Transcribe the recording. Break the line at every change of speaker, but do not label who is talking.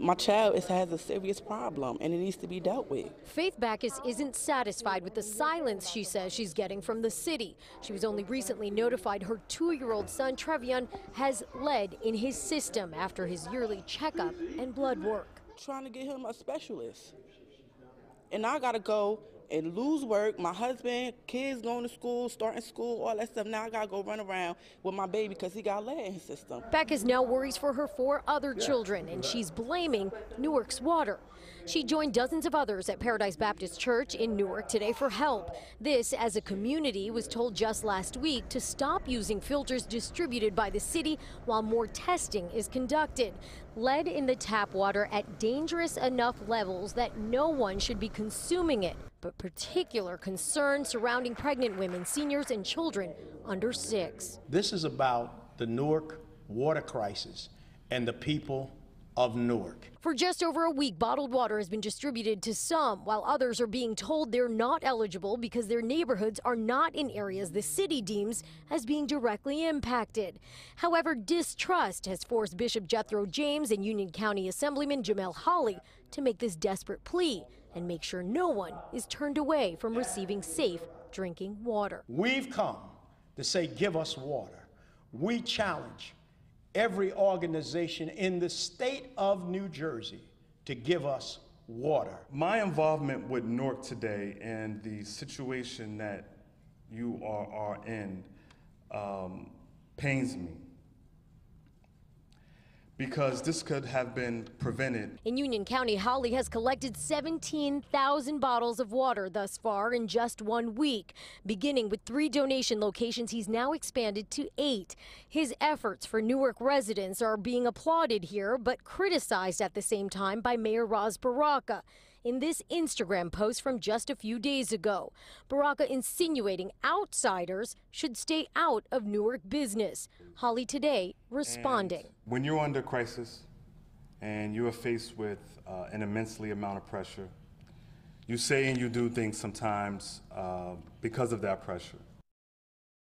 My child is, has a serious problem and it needs to be dealt with.
Faith Backus isn't satisfied with the silence she says she's getting from the city. She was only recently notified her two year old son, Trevion, has lead in his system after his yearly checkup and blood work.
Trying to get him a specialist. And I got to go and lose work. My husband, kids going to school, starting school, all that stuff. Now I got to go run around with my baby because he got lead in his system.
Backus now worries for her four other children, and she's blaming Newark's water. She joined dozens of others at Paradise Baptist Church in Newark today for help. This, as a community, was told just last week to stop using filters distributed by the city while more testing is conducted. Lead in the tap water at dangerous enough levels that no one should be consuming it, but particular concern surrounding pregnant women, seniors, and children under six.
This is about the Newark water crisis and the people of Newark.
For just over a week, bottled water has been distributed to some, while others are being told they're not eligible because their neighborhoods are not in areas the city deems as being directly impacted. However, distrust has forced Bishop Jethro James and Union County Assemblyman Jamel Holley to make this desperate plea and make sure no one is turned away from receiving safe drinking water.
We've come to say, give us water. We challenge every organization in the state of New Jersey to give us water.
My involvement with Newark today and the situation that you are, are in um, pains me because this could have been prevented.
In Union County, Holley has collected 17,000 bottles of water thus far in just one week. Beginning with three donation locations, he's now expanded to eight. His efforts for Newark residents are being applauded here, but criticized at the same time by Mayor Ras Baraka in this Instagram post from just a few days ago. Baraka insinuating outsiders should stay out of Newark business. Holley today responding.
And when you're under crisis and you are faced with uh, an immensely amount of pressure, you say and you do things sometimes uh, because of that pressure.